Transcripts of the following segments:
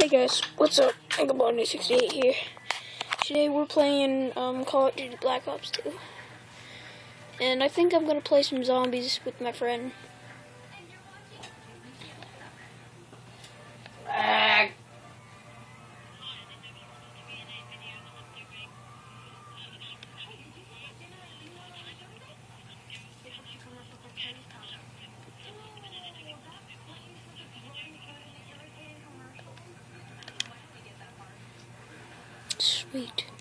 Hey guys, what's up? Anglebody68 here. Today we're playing um, Call of Duty Black Ops 2. And I think I'm gonna play some zombies with my friend. Sweet.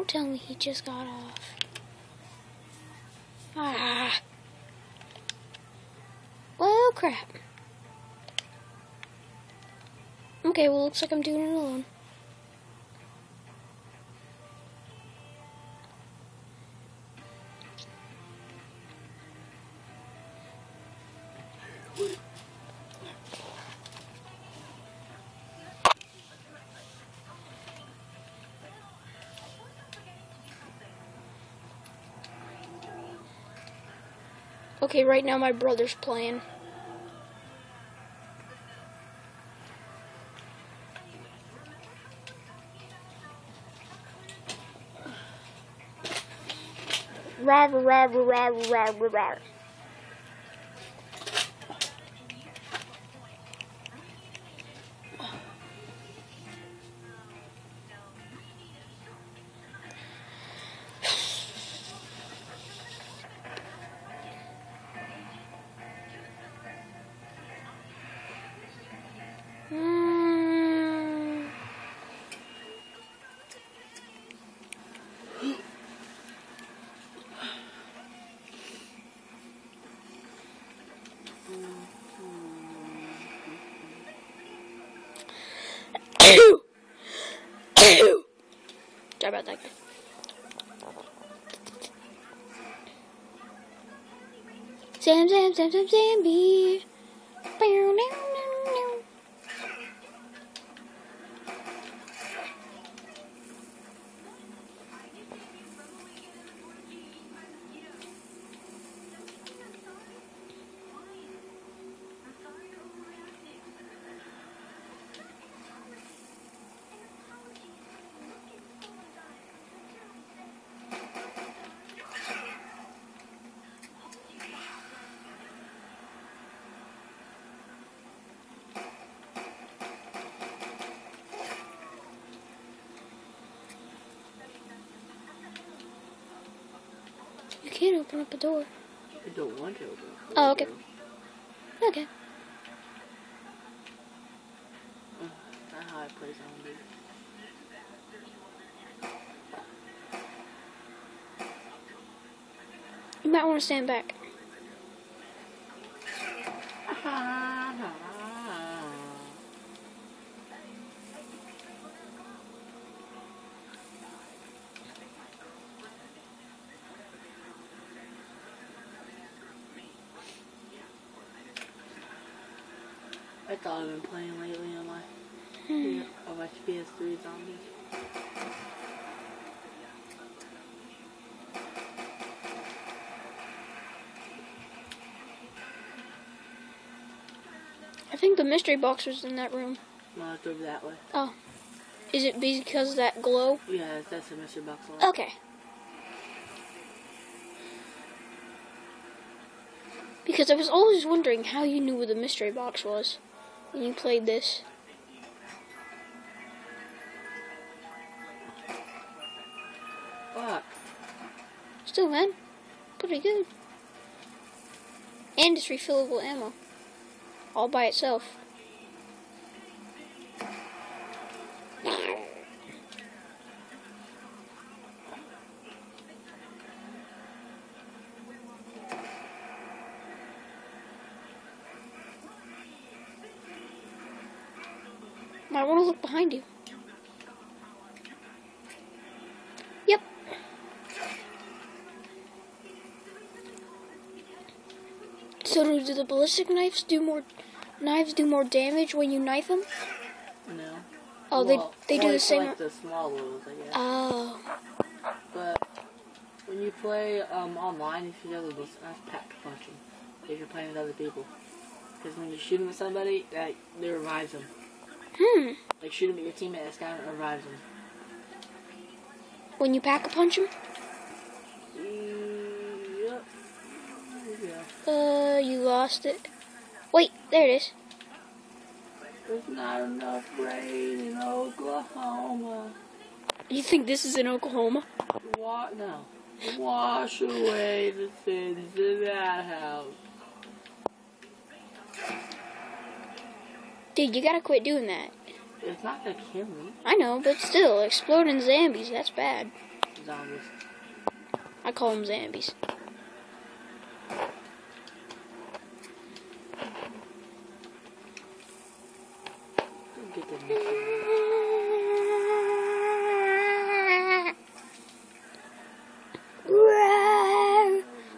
Don't tell me he just got off. Ah. Well, crap. Okay, well, looks like I'm doing it alone. Okay, right now my brother's playing. Rah, rah, rah, rah, rah, Sorry about that. Sam, Sam, Sam, Sam, Sammy. Can't open up a door. I don't want to open. Oh, okay. Okay. Uh, that's how I play zombies. You might want to stand back. I thought I've been playing lately on my Hmm. on my PS3 zombies. I think the mystery box was in that room. No, it's over that way. Oh. Is it because of that glow? Yeah, that's a mystery box one. Okay. Because I was always wondering how you knew where the mystery box was when you played this. Fuck. Still, man, pretty good. And it's refillable ammo, all by itself. Might want to look behind you. Yep. So do, do the ballistic knives do more knives do more damage when you knife them? No. Oh, Well, they they do the same. like the small ones, I guess. Oh, But when you play um, online, if you have those nice pack to punch them. If you're playing with other people, because when you shoot them at somebody, that they revives them. Hmm. Like shoot them at your teammate, that's kind of revives them. When you pack a punch them, Yep. Yeah. uh, you lost it. Wait, there it is. There's not enough rain in Oklahoma. You think this is in Oklahoma? What? No. Wash away the sins in that house. Dude, you gotta quit doing that. It's not gonna kill me. I know, but still, exploding zombies, that's bad. Zombies. I call them zombies. Don't get the mix.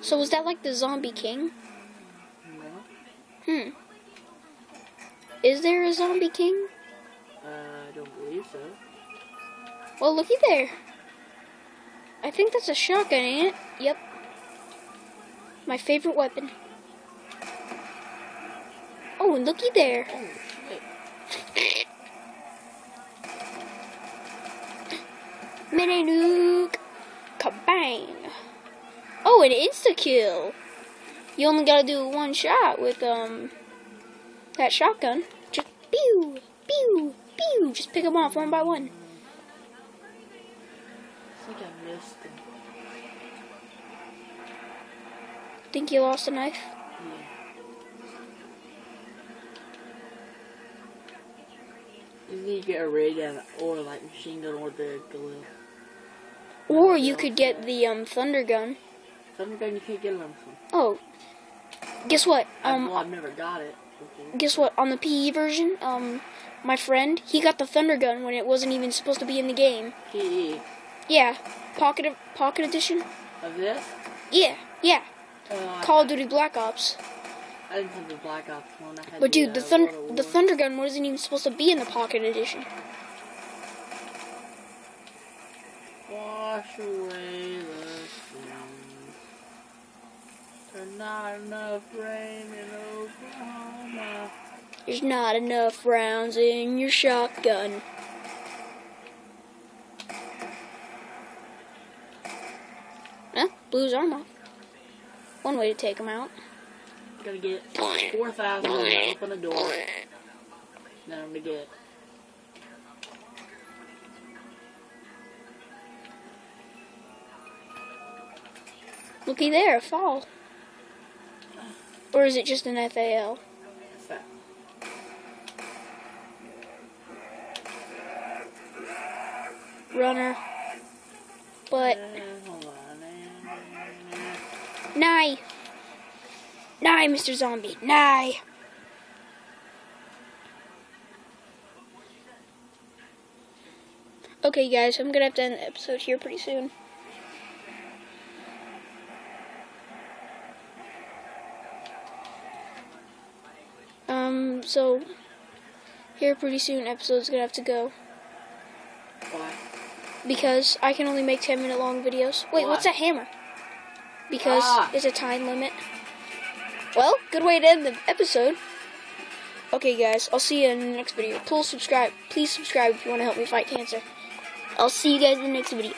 So was that like the zombie king? No. Hmm. Is there a zombie king? Uh, I don't believe so. Well, looky there. I think that's a shotgun, ain't it? Yep. My favorite weapon. Oh, and looky there. Oh. Mini nuke. Kabang. Oh, an insta kill. You only gotta do one shot with um that shotgun. Pew, pew, pew. Just pick them off one by one. I think I missed him. Think you lost a knife? Yeah. You need to get a ray gun or like machine gun or the glue. Or you could get the um thunder gun. Thunder gun you can't get them from. Oh, guess what? Um, Um, well, I've never got it. Guess what? On the PE version, um, my friend he got the thunder gun when it wasn't even supposed to be in the game. PE Yeah, pocket pocket edition. of this. Yeah, yeah. Uh, Call of Duty Black Ops. I didn't have the Black Ops one. But dude, the uh, thunder the thunder gun wasn't even supposed to be in the pocket edition. Wash away the sins. There's not enough rain in Oklahoma. There's not enough rounds in your shotgun. Well, blue's arm off. One way to take him out. Gotta get 4,000 to open the door. Then I'm gonna get. Looky there, a fall. Or is it just an FAL? Runner. But, nigh. Nigh, Mr. Zombie. Nigh. Okay, guys, I'm gonna have to end the episode here pretty soon. Um, so here pretty soon, episode's gonna have to go Why? because I can only make 10 minute long videos. Wait, what's Why? that hammer? Because Ah. it's a time limit. Well, good way to end the episode. Okay, guys, I'll see you in the next video. Please subscribe. Please subscribe if you want to help me fight cancer. I'll see you guys in the next video.